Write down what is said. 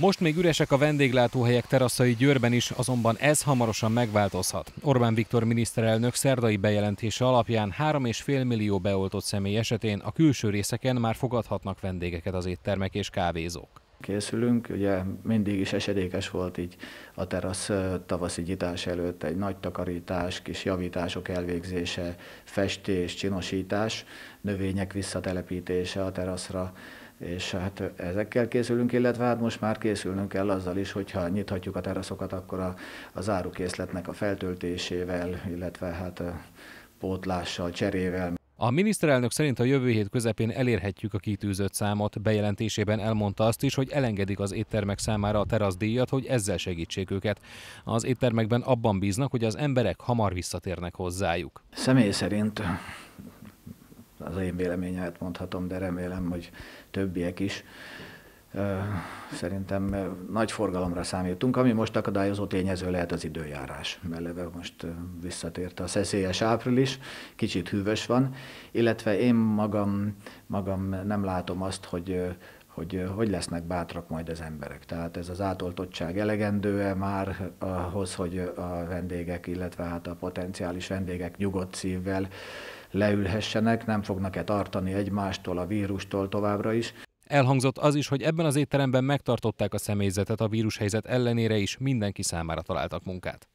Most még üresek a vendéglátóhelyek teraszai Győrben is, azonban ez hamarosan megváltozhat. Orbán Viktor miniszterelnök szerdai bejelentése alapján 3,5 millió beoltott személy esetén a külső részeken már fogadhatnak vendégeket az éttermek és kávézók. Készülünk, ugye mindig is esedékes volt így a terasz tavaszi nyitás előtt egy nagy takarítás, kis javítások elvégzése, festés, csinosítás, növények visszatelepítése a teraszra, és hát ezekkel készülünk, illetve hát most már készülnünk kell azzal is, hogyha nyithatjuk a teraszokat, akkor a, a zárukészletnek a feltöltésével, illetve hát a pótlással, cserével. A miniszterelnök szerint a jövő hét közepén elérhetjük a kitűzött számot. Bejelentésében elmondta azt is, hogy elengedik az éttermek számára a teraszdíjat, hogy ezzel segítsék őket. Az éttermekben abban bíznak, hogy az emberek hamar visszatérnek hozzájuk. Személy szerint az én véleményemet mondhatom, de remélem, hogy többiek is. Szerintem nagy forgalomra számítunk, ami most akadályozó tényező lehet az időjárás. Meleve most visszatért a szeszélyes április, kicsit hűvös van, illetve én magam, magam nem látom azt, hogy hogy hogy lesznek bátrak majd az emberek. Tehát ez az átoltottság elegendő-e már ahhoz, hogy a vendégek, illetve hát a potenciális vendégek nyugodt szívvel leülhessenek, nem fognak-e tartani egymástól, a vírustól továbbra is. Elhangzott az is, hogy ebben az étteremben megtartották a személyzetet a vírushelyzet ellenére is, mindenki számára találtak munkát.